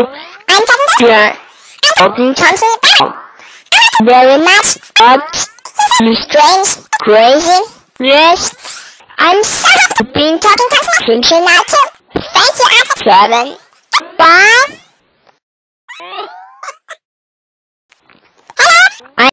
I'm talking Yeah. I'm Talking country. Very much. But strange. Crazy. Yes. I'm so being talking to you. Thank you, Alpha Seven. Bye.